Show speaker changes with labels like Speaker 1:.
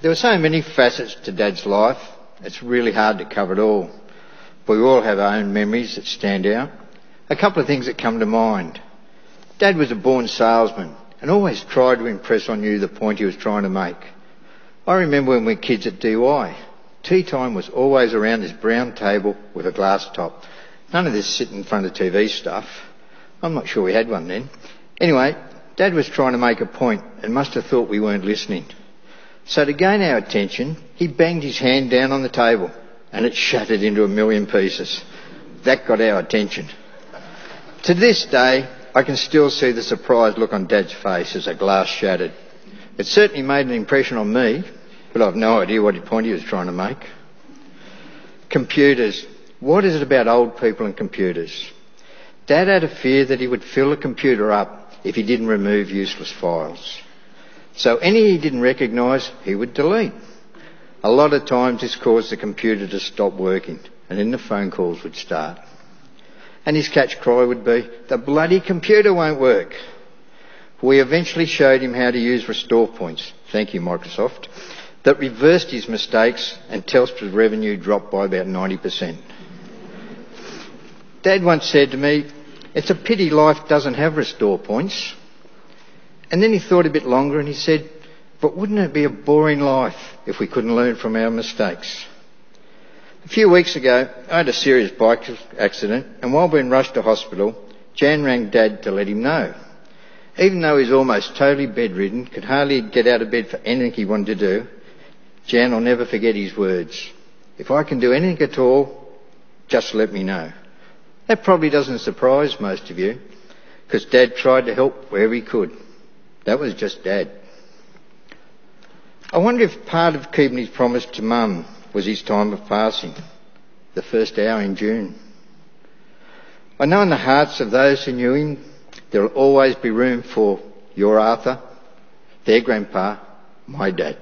Speaker 1: There were so many facets to Dad's life, it's really hard to cover it all. But we all have our own memories that stand out. A couple of things that come to mind. Dad was a born salesman and always tried to impress on you the point he was trying to make. I remember when we were kids at DY. Tea time was always around this brown table with a glass top. None of this sitting in front of TV stuff. I'm not sure we had one then. Anyway, Dad was trying to make a point and must have thought we weren't listening. So to gain our attention, he banged his hand down on the table and it shattered into a million pieces. That got our attention. To this day, I can still see the surprised look on Dad's face as a glass shattered. It certainly made an impression on me, but I've no idea what point he was trying to make. Computers. What is it about old people and computers? Dad had a fear that he would fill a computer up if he didn't remove useless files. So any he didn't recognise, he would delete. A lot of times this caused the computer to stop working and then the phone calls would start. And his catch cry would be, the bloody computer won't work. We eventually showed him how to use restore points, thank you Microsoft, that reversed his mistakes and Telstra's revenue dropped by about 90%. Dad once said to me, it's a pity life doesn't have restore points. And then he thought a bit longer and he said, but wouldn't it be a boring life if we couldn't learn from our mistakes? A few weeks ago, I had a serious bike accident and while being rushed to hospital, Jan rang Dad to let him know. Even though he's almost totally bedridden, could hardly get out of bed for anything he wanted to do, Jan will never forget his words. If I can do anything at all, just let me know. That probably doesn't surprise most of you, because Dad tried to help wherever he could. That was just Dad. I wonder if part of keeping his promise to Mum was his time of passing, the first hour in June. I know in the hearts of those who knew him, there will always be room for your Arthur, their grandpa, my dad.